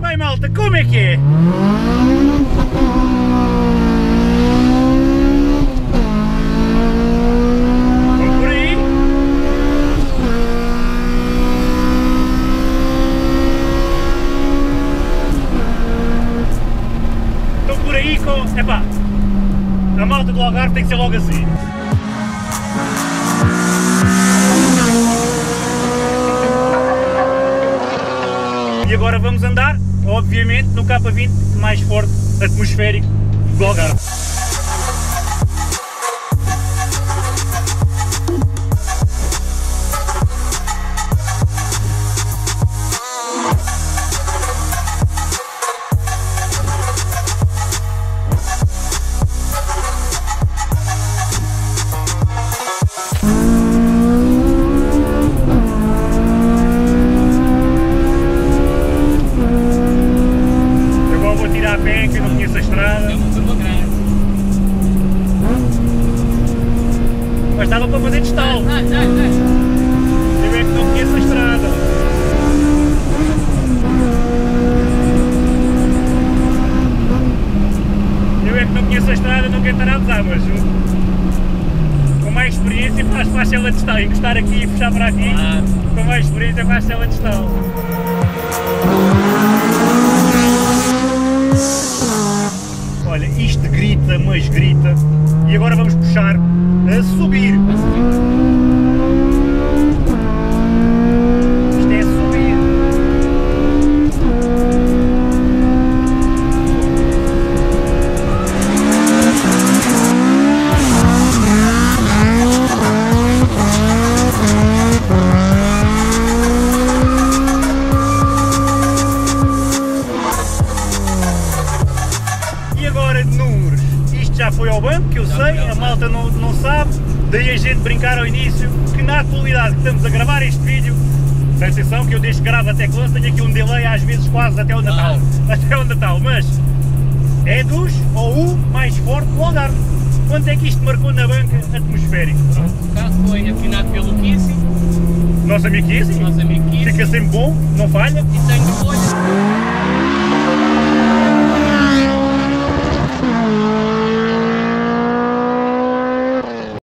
Bem malta, como é que é? Por aí? Com. A malta do Algarve tem que ser logo assim. E agora vamos andar, obviamente, no K20 mais forte atmosférico do Algarve. Para fazer sai. Eu é que não conheço a estrada. Eu é que não conheço a estrada, não quero estar a abusar, mas com mais experiência faz faz ela de estar. Encostar aqui e fechar para aqui, com mais experiência faz ela de estar. Olha, isto grita, mas grita. E agora vamos puxar a subir. Isto já foi ao banco, que eu sei, a malta não, não sabe, daí a gente brincar ao início que na atualidade que estamos a gravar este vídeo, presta atenção que eu desde que gravo até que lanço tenho aqui um delay às vezes quase até o Natal, até o Natal, mas é dos ou o mais forte do Algarve. Quanto é que isto marcou na banca atmosférica? Pronto, o carro foi afinado pelo Kissy, Nosso amigo Kizzy, nosso amigo Kissy, fica sempre bom, não falha. e tem.